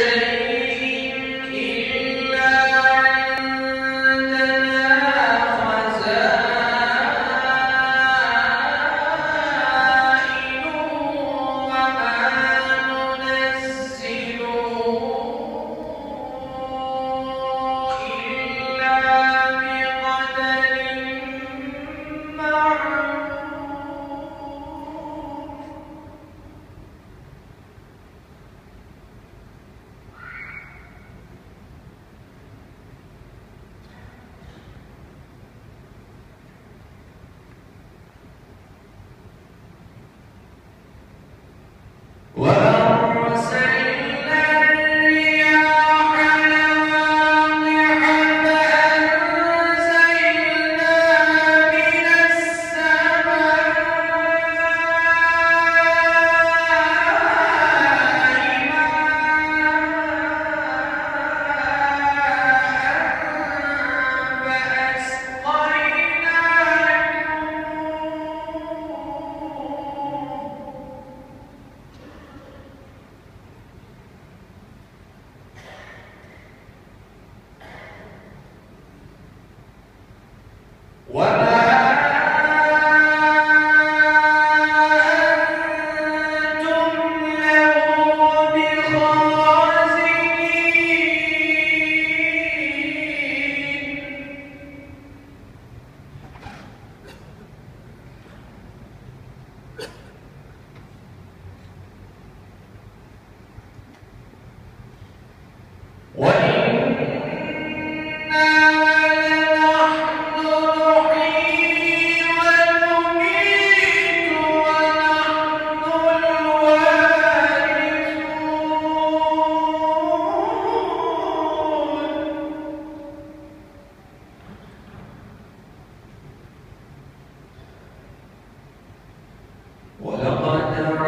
Trinity What?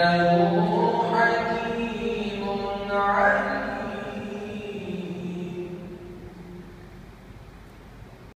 Senhor.